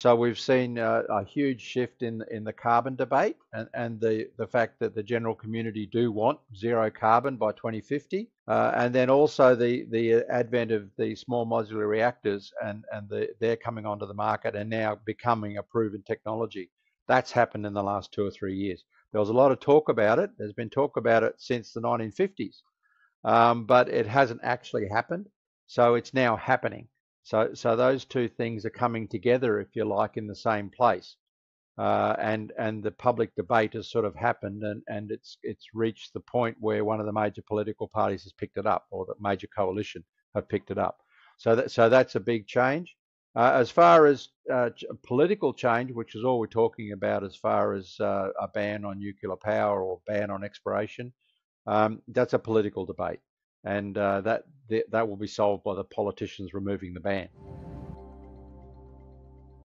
So we've seen uh, a huge shift in in the carbon debate and, and the, the fact that the general community do want zero carbon by 2050. Uh, and then also the, the advent of the small modular reactors and, and the, they're coming onto the market and now becoming a proven technology. That's happened in the last two or three years. There was a lot of talk about it. There's been talk about it since the 1950s, um, but it hasn't actually happened. So it's now happening. So, so those two things are coming together, if you like, in the same place. Uh, and and the public debate has sort of happened, and, and it's it's reached the point where one of the major political parties has picked it up, or the major coalition have picked it up. So that so that's a big change. Uh, as far as uh, political change, which is all we're talking about, as far as uh, a ban on nuclear power or ban on exploration, um, that's a political debate and uh, that that will be solved by the politicians removing the ban.